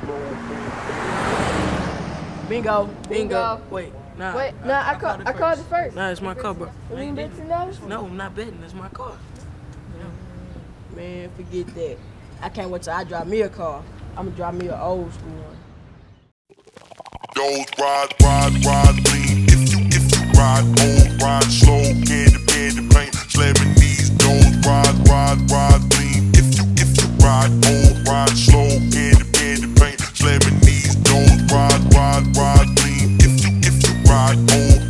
Bingo. Bingo. Bingo. Wait. Nah. Wait, nah, I called- I called it first. Nah, it's my car, bro. You ain't betting. you? No, I'm not betting. It's my car. Man, forget that. I can't wait till I drive me a car. I'm gonna drive me an old school one. Those ride, ride, ride lean. If you, if you ride old, ride slow, get it, get paint, slamming these. Those ride, ride, ride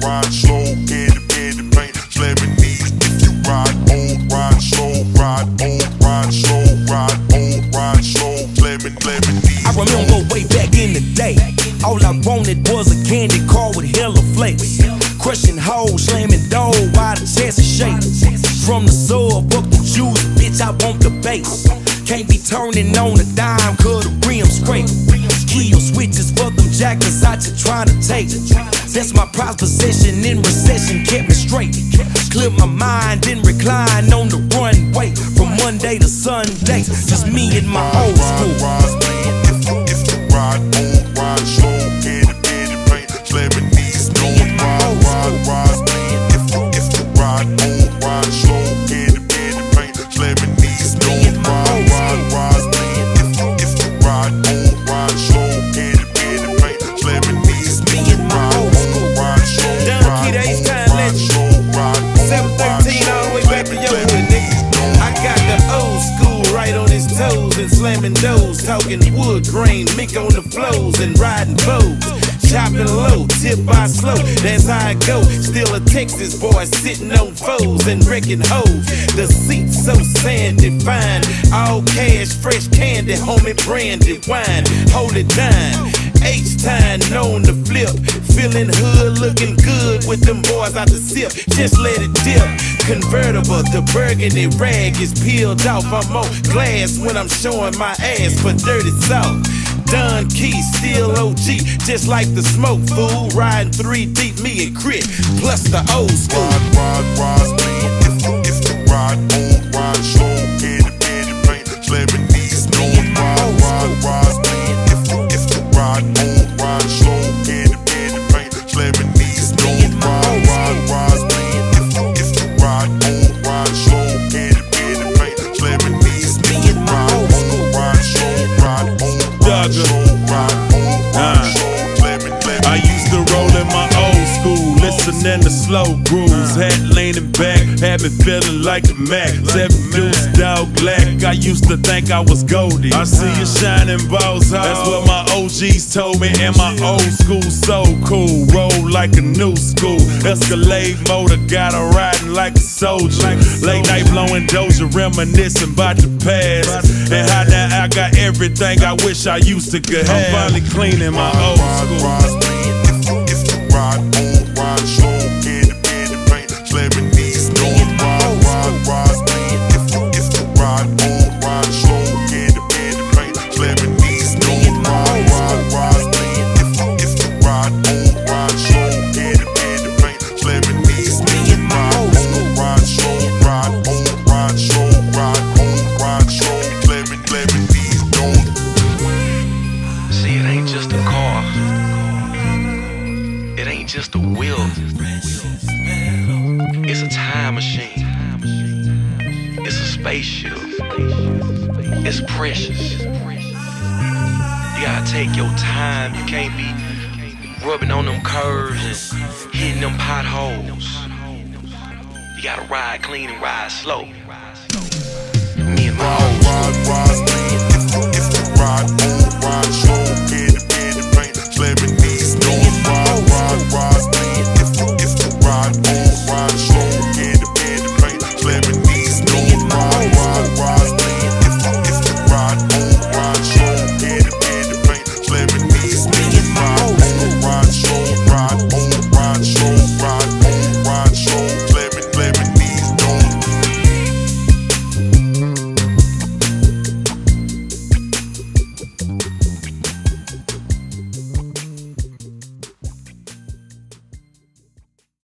ride slow, get it, get it, paint, slamming these. If you ride old, ride slow, ride old, ride slow, ride old, ride slow, slamming, slamming these. I remember way back in the day. All I wanted was a candy car with hella flakes. Crushing hoes, slamming dough the chest shaking. From the sub up the juice, bitch, I want the bass. Can't be turning on a dime, cause the rims scrape. Key switches for them jackers out you trying to take. That's my prized possession in recession, kept me straight. Clear my mind, then recline on the runway. From Monday to Sunday, just me and my old school. Slamming doors, talking wood grain, mick on the flows and riding bows. Chopping low, tip by slow, that's how I go. Still a Texas boy sitting on foes and wrecking hoes. The seats so sandy fine, all cash, fresh candy, homie branded wine. Hold it down. H time known the flip, feeling hood, looking good with them boys out the sip. Just let it dip. Convertible, the burgundy rag is peeled off. I'm on glass when I'm showing my ass for dirty south. Don Ke, still OG, just like the smoke fool. Riding three deep, me and Krit, plus the old school. Ride, ride, ride, if you, if you ride listening the slow grooves. Uh. Had leaning back, had me feeling like the Mac. Seven deuce, dog black. I used to think I was Goldie. I see you shining balls hard. That's what my OGs told me. And my old school so cool. Roll like a new school. Escalade motor, got her riding like a soldier. Late night blowing doja, reminiscing about the past. And how now I got everything I wish I used to could have. I'm finally cleaning my old school. If you, if you ride just a will. It's a time machine. It's a spaceship. It's precious. You gotta take your time. You can't be rubbing on them curves and hitting them potholes. You gotta ride clean and ride slow. Me and my old ride, ride.